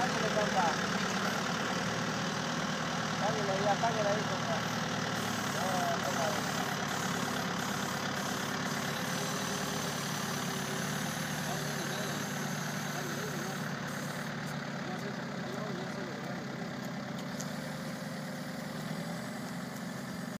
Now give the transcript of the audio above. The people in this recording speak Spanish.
Apáguele, compa. Apáguele ahí, apáguele ahí, compa.